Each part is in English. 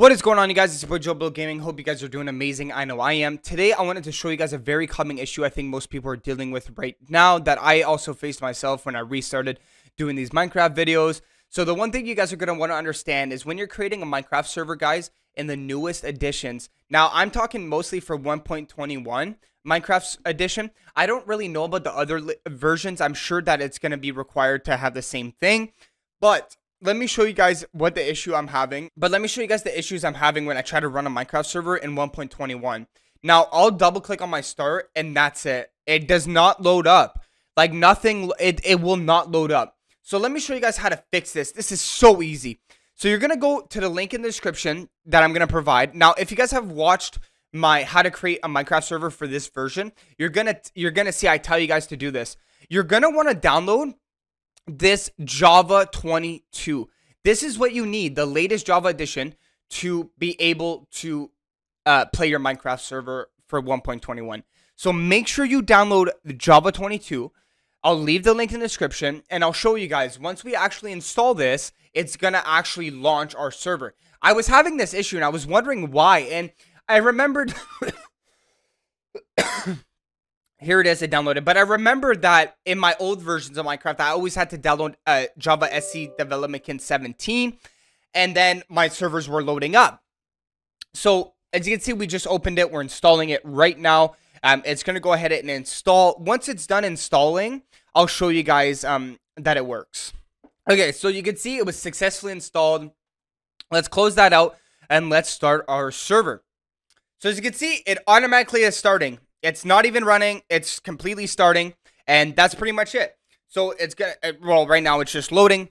What is going on, you guys? It's your boy Joe Blow Gaming. Hope you guys are doing amazing. I know I am. Today, I wanted to show you guys a very common issue I think most people are dealing with right now that I also faced myself when I restarted doing these Minecraft videos. So the one thing you guys are going to want to understand is when you're creating a Minecraft server, guys, in the newest editions. Now, I'm talking mostly for 1.21 Minecraft edition. I don't really know about the other versions. I'm sure that it's going to be required to have the same thing. But let me show you guys what the issue I'm having. But let me show you guys the issues I'm having when I try to run a Minecraft server in 1.21. Now, I'll double click on my start and that's it. It does not load up. Like nothing, it, it will not load up. So let me show you guys how to fix this. This is so easy. So you're going to go to the link in the description that I'm going to provide. Now, if you guys have watched my how to create a Minecraft server for this version, you're going to you're going to see I tell you guys to do this. You're going to want to download this Java 22. This is what you need, the latest Java edition, to be able to uh, play your Minecraft server for 1.21. So make sure you download the Java 22. I'll leave the link in the description and I'll show you guys. Once we actually install this, it's going to actually launch our server. I was having this issue and I was wondering why. And I remembered here it is, it downloaded. But I remember that in my old versions of Minecraft, I always had to download uh, Java SE Development Kit 17, and then my servers were loading up. So as you can see, we just opened it. We're installing it right now. Um, it's going to go ahead and install. Once it's done installing, I'll show you guys um, that it works. Okay, so you can see it was successfully installed. Let's close that out and let's start our server. So as you can see, it automatically is starting. It's not even running. It's completely starting. And that's pretty much it. So it's gonna, uh, well, right now it's just loading.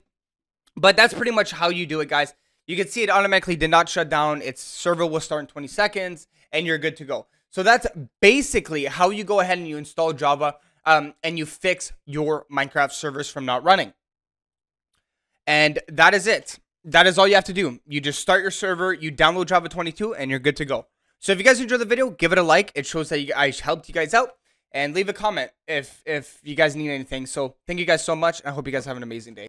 But that's pretty much how you do it, guys. You can see it automatically did not shut down. Its server will start in 20 seconds and you're good to go. So that's basically how you go ahead and you install Java um, and you fix your Minecraft servers from not running. And that is it. That is all you have to do. You just start your server, you download Java 22, and you're good to go. So if you guys enjoyed the video, give it a like. It shows that you, I helped you guys out. And leave a comment if if you guys need anything. So thank you guys so much. and I hope you guys have an amazing day.